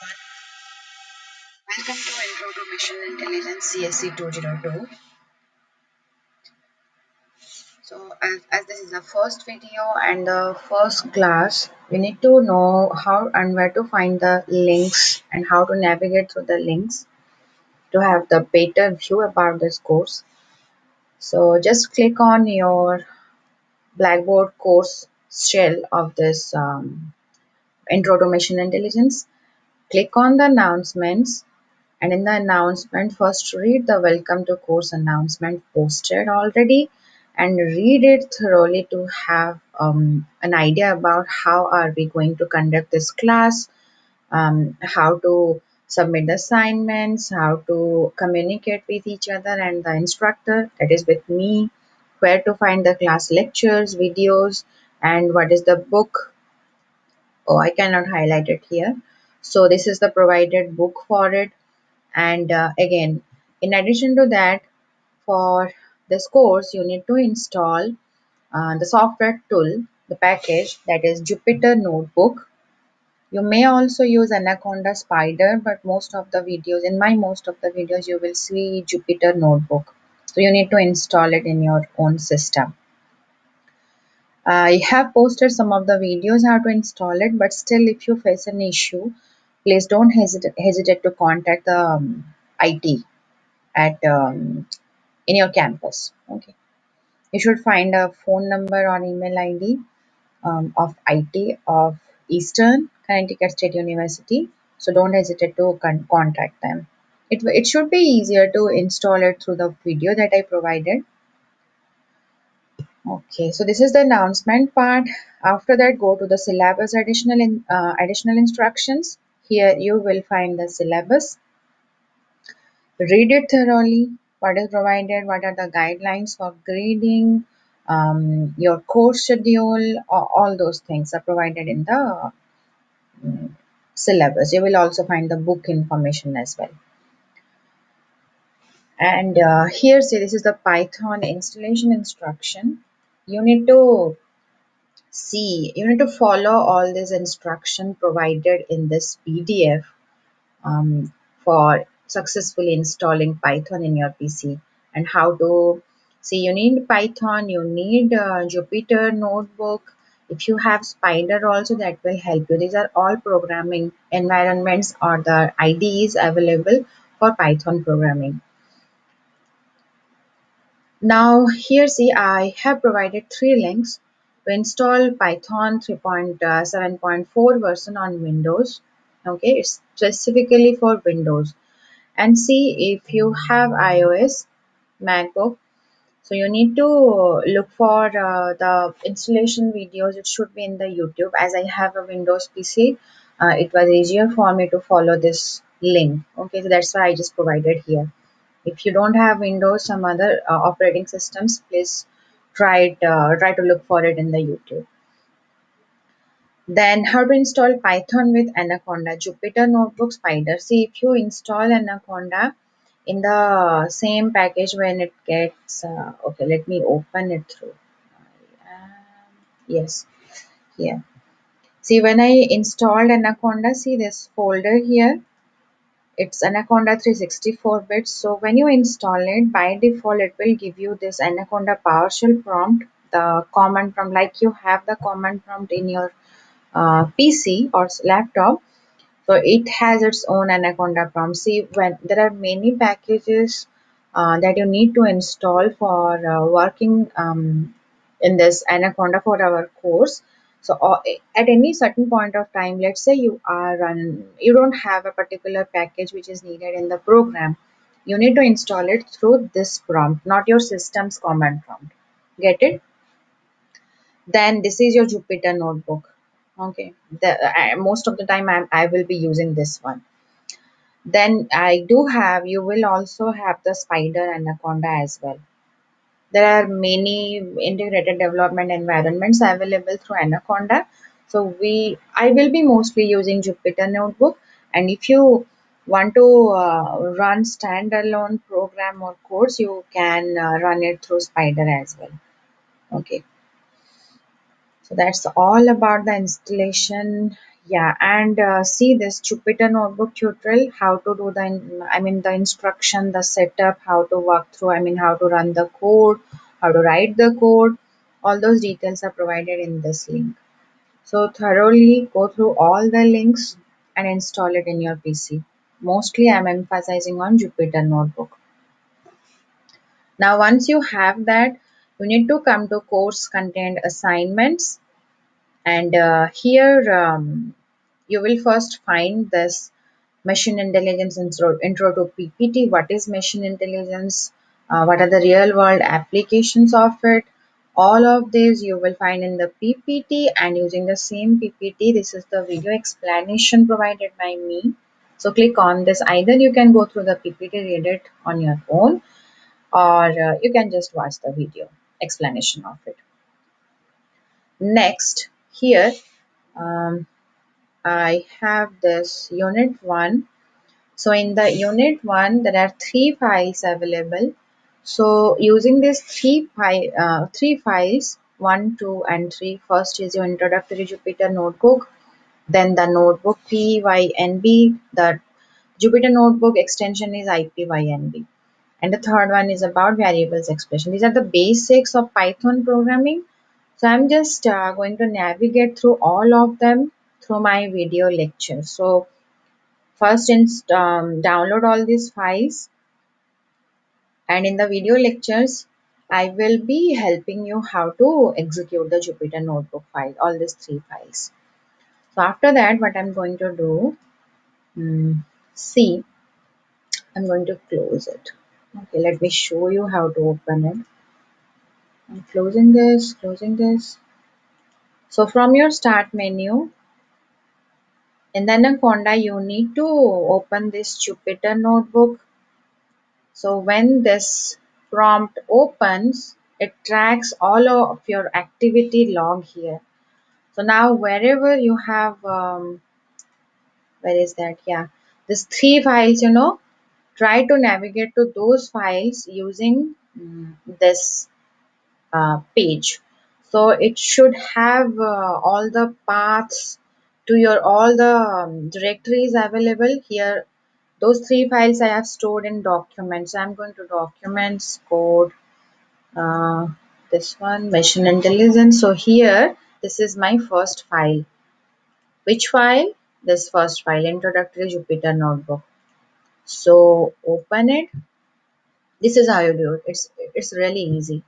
Welcome to Intro to Machine Intelligence CSC 202. So as, as this is the first video and the first class, we need to know how and where to find the links and how to navigate through the links to have the better view about this course. So just click on your Blackboard course shell of this um, Intro to Machine Intelligence. Click on the announcements and in the announcement first read the welcome to course announcement posted already and read it thoroughly to have um, an idea about how are we going to conduct this class um, how to submit assignments how to communicate with each other and the instructor that is with me where to find the class lectures videos and what is the book. Oh i cannot highlight it here so this is the provided book for it. And uh, again in addition to that for this course you need to install uh, the software tool the package that is Jupyter Notebook. You may also use Anaconda Spyder but most of the videos in my most of the videos you will see Jupyter Notebook. So you need to install it in your own system. I have posted some of the videos how to install it but still if you face an issue please don't hesitate, hesitate to contact the um, IT at um, in your campus. Okay, you should find a phone number or email ID um, of IT of Eastern Connecticut State University. So don't hesitate to con contact them. It, it should be easier to install it through the video that I provided. Okay, so this is the announcement part. After that, go to the syllabus additional in, uh, additional instructions. Here you will find the syllabus. Read it thoroughly. What is provided? What are the guidelines for grading? Um, your course schedule? All, those things are provided in the um, syllabus. You will also find the book information as well. And uh, here, see, this is the Python installation instruction. You need to see you need to follow all this instruction provided in this pdf um, for successfully installing python in your pc and how to see you need python you need uh, jupyter notebook. If you have Spyder also that will help you. These are all programming environments or the ides available for python programming. Now here see i have provided three links to install Python 3.7.4 version on Windows. Okay, it's specifically for Windows. And see if you have iOS, MacBook. So you need to look for uh, the installation videos. It should be in the YouTube. As I have a Windows PC, uh, it was easier for me to follow this link. Okay, so that's why I just provided here. If you don't have Windows, some other uh, operating systems, please try it uh, try to look for it in the youtube. Then how to install python with anaconda? Jupyter notebook Spyder. See if you install anaconda in the same package when it gets uh, okay let me open it through. Yes here. See when i installed anaconda see this folder here it's anaconda 364 bits so when you install it by default it will give you this anaconda powershell prompt the command prompt like you have the command prompt in your uh, pc or laptop. So it has its own anaconda prompt. See when there are many packages uh, that you need to install for uh, working um, in this anaconda for our course so uh, at any certain point of time let's say you are run you don't have a particular package which is needed in the program you need to install it through this prompt not your system's command prompt. Get it? Then this is your jupyter notebook. Okay. The most of the time I'm, i will be using this one. Then i do have you will also have the Spyder anaconda as well there are many integrated development environments available through Anaconda. So we, I will be mostly using Jupyter Notebook. And if you want to uh, run standalone program or course, you can uh, run it through Spyder as well. Okay. So that's all about the installation. Yeah and uh, see this Jupyter notebook tutorial how to do the I mean the instruction the setup how to work through I mean how to run the code how to write the code. All those details are provided in this link. So thoroughly go through all the links and install it in your PC mostly I'm emphasizing on Jupyter notebook. Now once you have that you need to come to course content assignments. And uh, here um, you will first find this machine intelligence intro, intro to PPT. What is machine intelligence? Uh, what are the real world applications of it? All of this you will find in the PPT and using the same PPT. This is the video explanation provided by me. So click on this. Either you can go through the PPT, read it on your own or uh, you can just watch the video explanation of it. Next, here um, I have this unit 1. So in the unit 1 there are three files available. So using these three, uh, three files 1, 2 and 3 first is your introductory Jupyter notebook then the notebook PYNB the Jupyter notebook extension is IPYNB and the third one is about variables expression. These are the basics of Python programming so I'm just uh, going to navigate through all of them through my video lecture. So first inst um, download all these files and in the video lectures I will be helping you how to execute the Jupyter notebook file, all these three files. So after that what I'm going to do, um, see, I'm going to close it. Okay, let me show you how to open it. I'm closing this, closing this. So from your start menu, in the Anaconda, you need to open this Jupyter notebook. So when this prompt opens, it tracks all of your activity log here. So now wherever you have, um, where is that? Yeah, these three files, you know, try to navigate to those files using um, this uh, page so it should have uh, all the paths to your all the um, directories available here. Those three files I have stored in documents. I'm going to documents code uh, this one machine intelligence. So here this is my first file. Which file? This first file introductory Jupyter notebook. So open it. This is how you do it. It's it's really easy.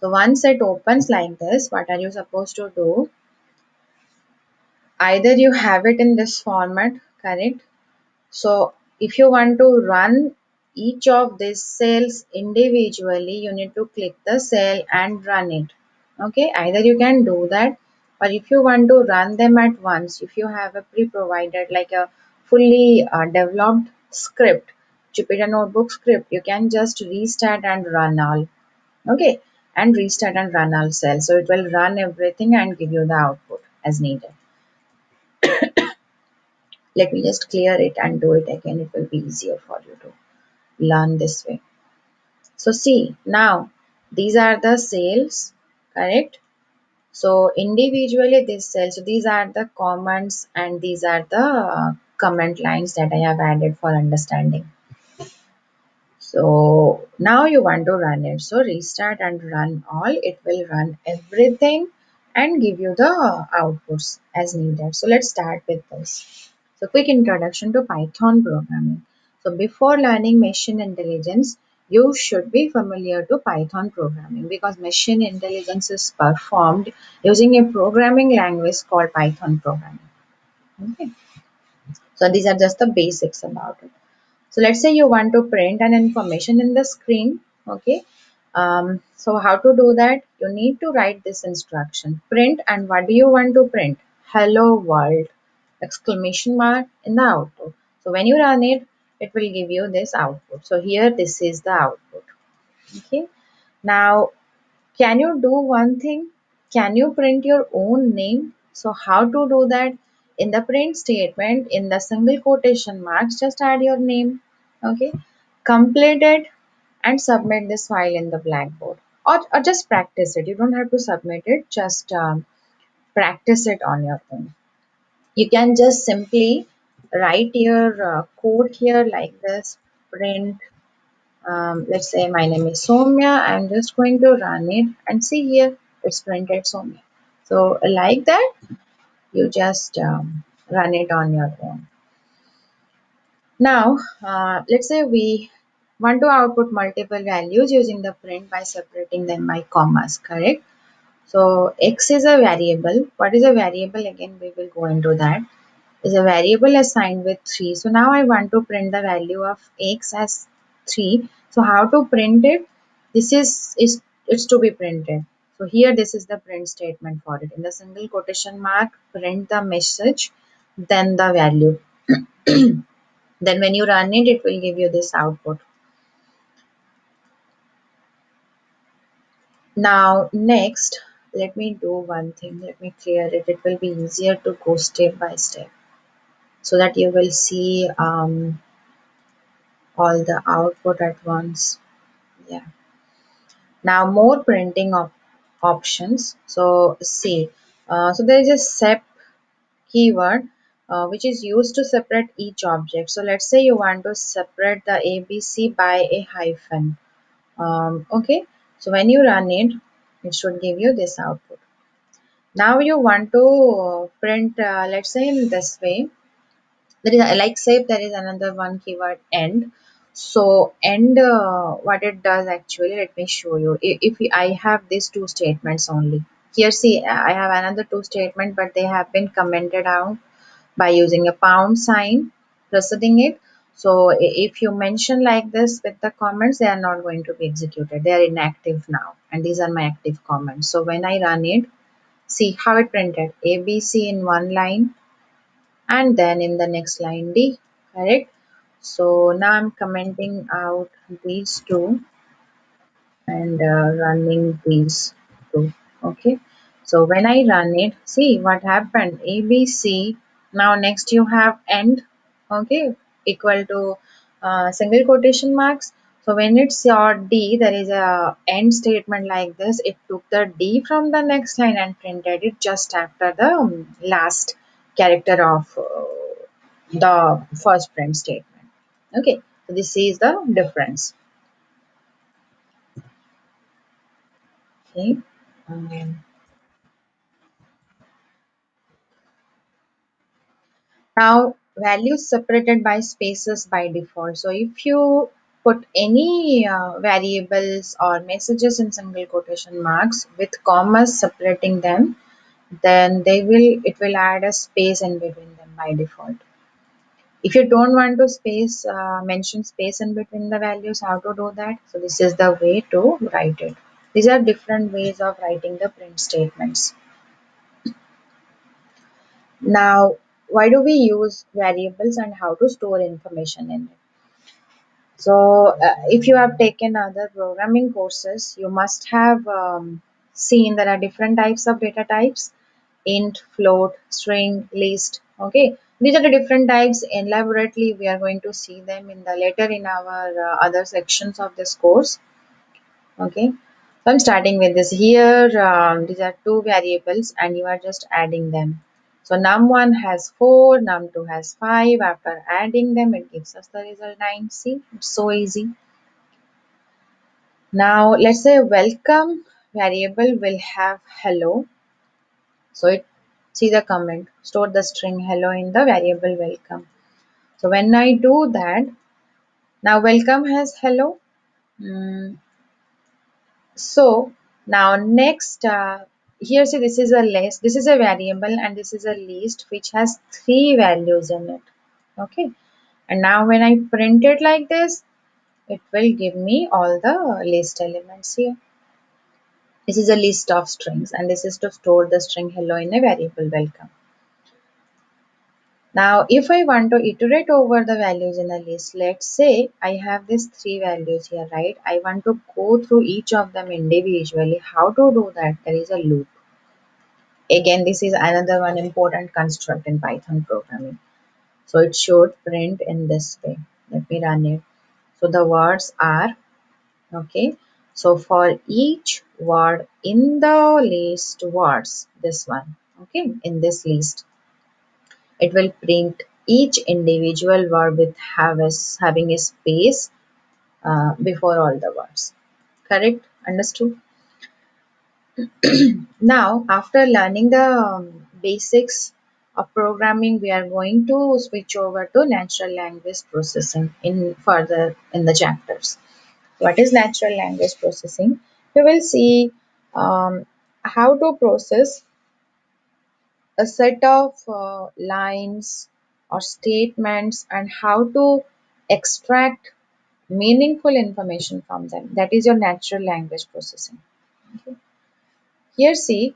So once it opens like this, what are you supposed to do? Either you have it in this format, correct? So if you want to run each of these cells individually, you need to click the cell and run it. Okay, either you can do that or if you want to run them at once, if you have a pre-provided like a fully uh, developed script, Jupyter Notebook script, you can just restart and run all. Okay, and restart and run all cells. So it will run everything and give you the output as needed. Let me just clear it and do it again. It will be easier for you to learn this way. So see now these are the cells correct. So individually these cells, so these are the comments and these are the uh, comment lines that I have added for understanding. So now you want to run it. So restart and run all. It will run everything and give you the outputs as needed. So let's start with this. So quick introduction to Python programming. So before learning machine intelligence, you should be familiar to Python programming because machine intelligence is performed using a programming language called Python programming. Okay. So these are just the basics about it. So let's say you want to print an information in the screen. Okay. Um, so how to do that? You need to write this instruction. Print and what do you want to print? Hello world exclamation mark in the output. So when you run it, it will give you this output. So here this is the output. Okay. Now can you do one thing? Can you print your own name? So how to do that? in the print statement in the single quotation marks just add your name okay complete it and submit this file in the blackboard or, or just practice it you don't have to submit it just um, practice it on your own you can just simply write your uh, code here like this print um, let's say my name is Somya I'm just going to run it and see here it's printed Somya so like that you just um, run it on your own. Now uh, let's say we want to output multiple values using the print by separating them by commas correct so x is a variable what is a variable again we will go into that is a variable assigned with 3. So now I want to print the value of x as 3. So how to print it? This is, is it's to be printed. So here this is the print statement for it. In the single quotation mark, print the message, then the value. then when you run it, it will give you this output. Now next, let me do one thing. Let me clear it. It will be easier to go step by step so that you will see um, all the output at once. Yeah. Now more printing op options. So see uh, so there is a sep keyword uh, which is used to separate each object. So let's say you want to separate the abc by a hyphen. Um, okay. So when you run it it should give you this output. Now you want to print uh, let's say in this way. There is like say there is another one keyword end. So end uh, what it does actually let me show you. If, if i have these two statements only. Here see i have another two statement but they have been commented out by using a pound sign preceding it so if you mention like this with the comments they are not going to be executed. They are inactive now and these are my active comments. So when i run it see how it printed. Abc in one line and then in the next line D correct? So now I'm commenting out these two and uh, running these two okay? So when I run it see what happened. ABC now next you have end okay equal to uh, single quotation marks. So when it's your D there is a end statement like this. It took the D from the next line and printed it just after the um, last character of uh, the first print statement. Okay so this is the difference. Okay. Now values separated by spaces by default. So if you put any uh, variables or messages in single quotation marks with commas separating them then they will it will add a space in between them by default. If you don't want to space uh, mention space in between the values how to do that? So this is the way to write it. These are different ways of writing the print statements. Now why do we use variables and how to store information in it so uh, if you have taken other programming courses you must have um, seen there are different types of data types int, float, string, list. Okay, these are the different types. Elaborately, we are going to see them in the later in our uh, other sections of this course. Okay, so I'm starting with this here. Um, these are two variables, and you are just adding them. So num1 has 4, num2 has 5. After adding them, it gives us the result 9. See, it's so easy. Now, let's say welcome variable will have hello so it see the comment, store the string hello in the variable welcome. So when I do that, now welcome has hello. Mm. So now next, uh, here see this is a list, this is a variable and this is a list which has three values in it. Okay. And now when I print it like this, it will give me all the list elements here. This is a list of strings and this is to store the string hello in a variable welcome. Now, if I want to iterate over the values in a list, let's say I have these three values here, right? I want to go through each of them individually. How to do that? There is a loop. Again, this is another one important construct in Python programming. So it should print in this way. Let me run it. So the words are, okay, so for each word in the list words, this one, okay, in this list. it will print each individual word with have a, having a space uh, before all the words correct understood now after learning the um, basics of programming we are going to switch over to natural language processing in further in the chapters. What is natural language processing? You will see um, how to process a set of uh, lines or statements and how to extract meaningful information from them. That is your natural language processing. Here see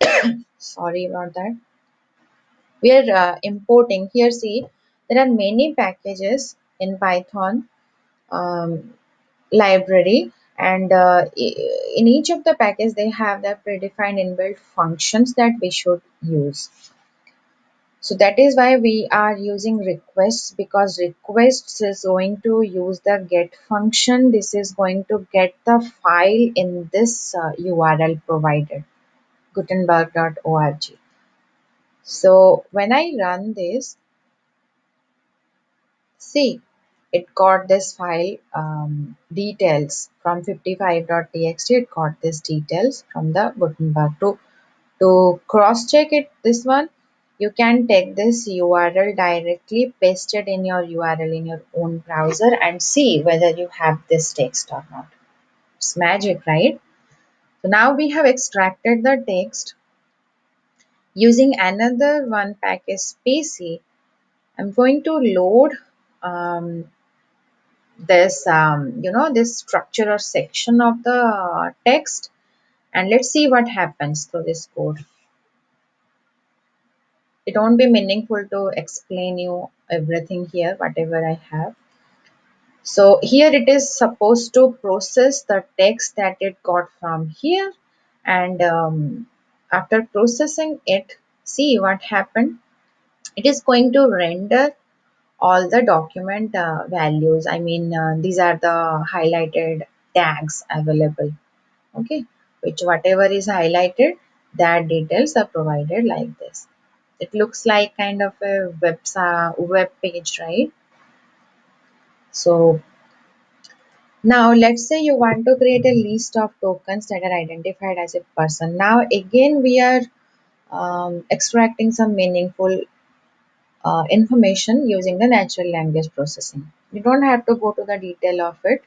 sorry about that. We are uh, importing. Here see there are many packages in python um, library and uh, in each of the packages they have their predefined inbuilt functions that we should use so that is why we are using requests because requests is going to use the get function. This is going to get the file in this uh, url provided gutenberg.org so when i run this see it got this file um, details from 55.txt it got this details from the Gutenberg. To to cross check it this one you can take this URL directly paste it in your URL in your own browser and see whether you have this text or not. It's magic right? So now we have extracted the text. Using another one package spaCy. I'm going to load um, this um, you know this structure or section of the text and let's see what happens to this code it won't be meaningful to explain you everything here whatever I have. So here it is supposed to process the text that it got from here. And um, after processing it see what happened. It is going to render all the document uh, values. I mean uh, these are the highlighted tags available. Okay? Which whatever is highlighted that details are provided like this it looks like kind of a web uh, web page right so now let's say you want to create a list of tokens that are identified as a person now again we are um, extracting some meaningful uh, information using the natural language processing. You don't have to go to the detail of it.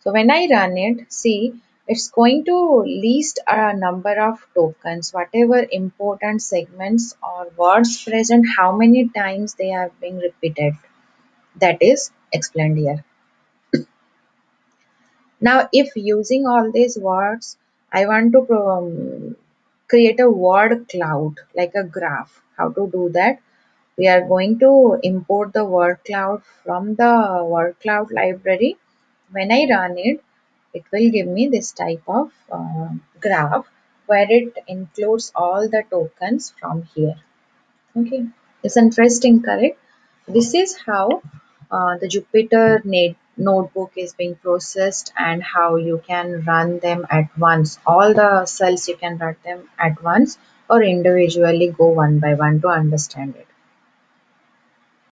So when I run it, see, it's going to list a number of tokens, whatever important segments or words present, how many times they are being repeated. That is explained here. Now, if using all these words, I want to um, create a word cloud like a graph. How to do that? we are going to import the word cloud from the word cloud library when I run it it will give me this type of uh, graph where it includes all the tokens from here. Okay it's interesting correct? This is how uh, the Jupyter notebook is being processed and how you can run them at once. All the cells you can run them at once or individually go one by one to understand it